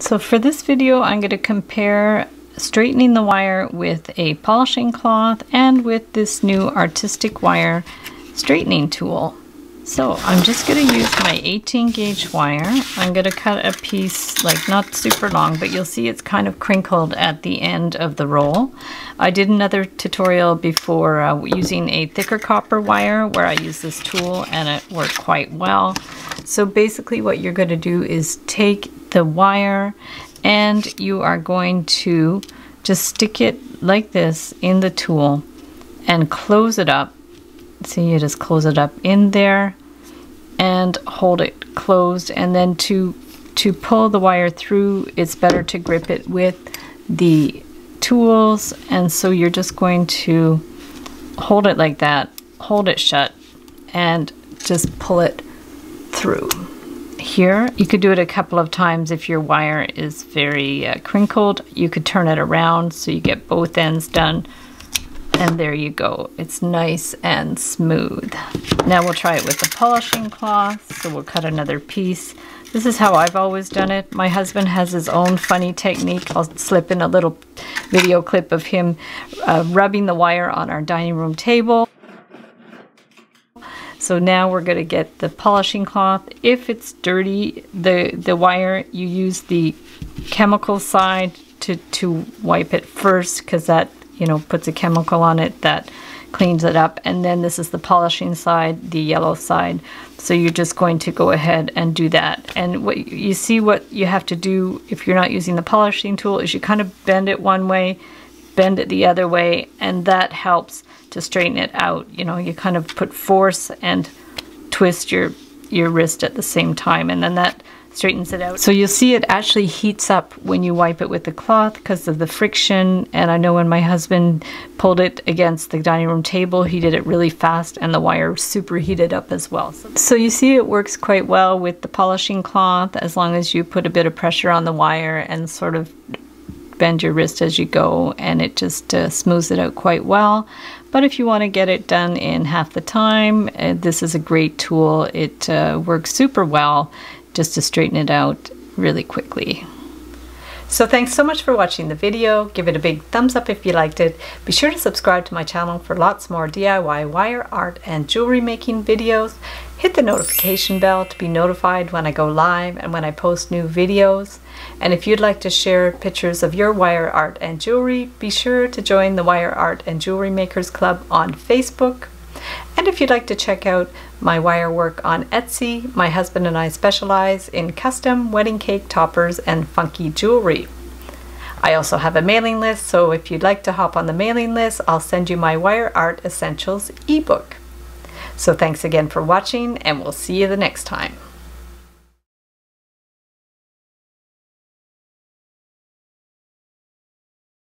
So for this video, I'm going to compare straightening the wire with a polishing cloth and with this new artistic wire straightening tool. So I'm just going to use my 18 gauge wire. I'm going to cut a piece, like not super long, but you'll see it's kind of crinkled at the end of the roll. I did another tutorial before uh, using a thicker copper wire where I use this tool and it worked quite well. So basically what you're going to do is take the wire and you are going to just stick it like this in the tool and close it up. See, you just close it up in there and hold it closed and then to to pull the wire through it's better to grip it with the tools and so you're just going to hold it like that hold it shut and just pull it through here you could do it a couple of times if your wire is very uh, crinkled you could turn it around so you get both ends done and there you go. It's nice and smooth. Now we'll try it with the polishing cloth. So we'll cut another piece. This is how I've always done it. My husband has his own funny technique. I'll slip in a little video clip of him uh, rubbing the wire on our dining room table. So now we're going to get the polishing cloth. If it's dirty, the, the wire, you use the chemical side to, to wipe it first because that you know, puts a chemical on it that cleans it up. And then this is the polishing side, the yellow side. So you're just going to go ahead and do that. And what you see what you have to do if you're not using the polishing tool is you kind of bend it one way, bend it the other way, and that helps to straighten it out. You know, you kind of put force and twist your your wrist at the same time and then that straightens it out. So you'll see it actually heats up when you wipe it with the cloth because of the friction. And I know when my husband pulled it against the dining room table, he did it really fast and the wire super heated up as well. So you see it works quite well with the polishing cloth as long as you put a bit of pressure on the wire and sort of bend your wrist as you go and it just uh, smooths it out quite well. But if you want to get it done in half the time, uh, this is a great tool. It uh, works super well just to straighten it out really quickly. So thanks so much for watching the video. Give it a big thumbs up if you liked it. Be sure to subscribe to my channel for lots more DIY wire art and jewelry making videos. Hit the notification bell to be notified when I go live and when I post new videos. And if you'd like to share pictures of your wire art and jewelry, be sure to join the Wire Art and Jewelry Makers Club on Facebook. And if you'd like to check out my wire work on Etsy, my husband and I specialize in custom wedding cake toppers and funky jewelry. I also have a mailing list, so if you'd like to hop on the mailing list, I'll send you my Wire Art Essentials ebook. So thanks again for watching, and we'll see you the next time.